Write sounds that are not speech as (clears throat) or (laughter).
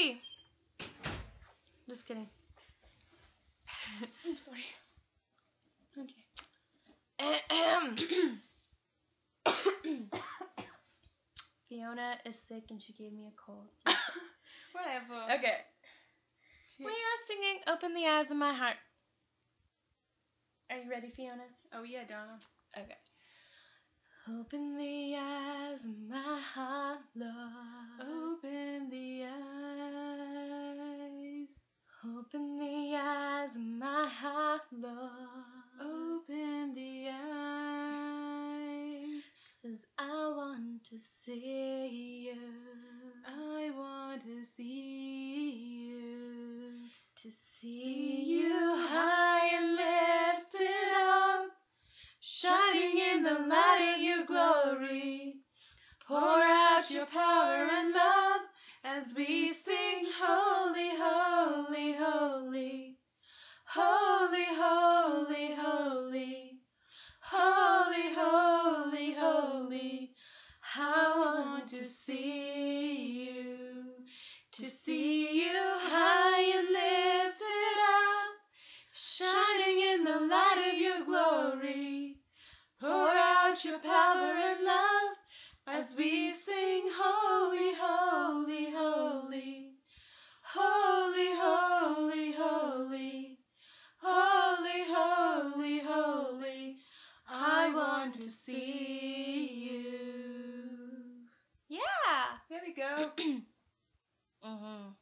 Movie. Just kidding. I'm sorry. Okay. (coughs) Fiona is sick and she gave me a cold. (laughs) Whatever. Okay. We are singing Open the Eyes of My Heart. Are you ready, Fiona? Oh yeah, Donna. Okay. Open the eyes Open the eyes of my heart, Lord. Open the eyes. Cause I want to see you. I want to see you. To see you high and lifted up, shining in the light of your glory. Pour out your power and love as we sing, I want to see you. To see you high and lifted up, shining in the light of your glory. Pour out your power and love as we sing, Holy, holy, holy. Holy, holy, holy. Holy, holy, holy. I want to see we go. (clears throat) mhm.